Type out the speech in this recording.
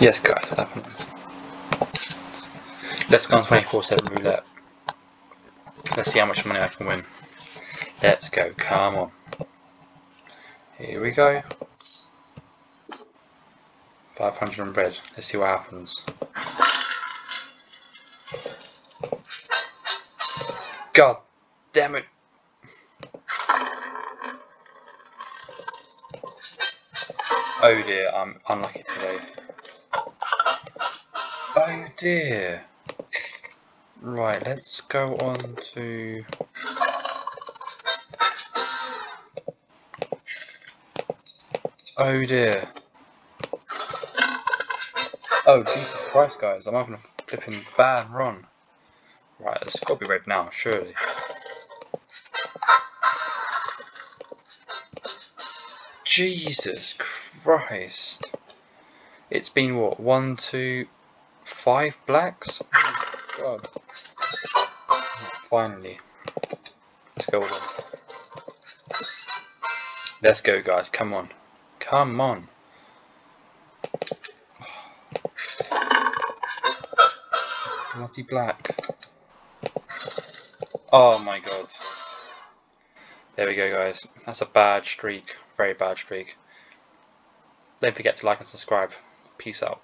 Yes, guys, happening? Let's go on 24 7 roulette. Let's see how much money I can win. Let's go, come on. Here we go. 500 in red. Let's see what happens. God damn it. Oh dear, I'm unlucky today. Oh dear. Right, let's go on to... Oh dear. Oh Jesus Christ guys, I'm having a flipping bad run. Right, it's got to be red now, surely. Jesus Christ. It's been what, one, two, five blacks? Oh God. Finally. Let's go. Let's go guys, come on. Come on. Bloody black. Oh my god. There we go guys. That's a bad streak. Very bad streak. Don't forget to like and subscribe. Peace out.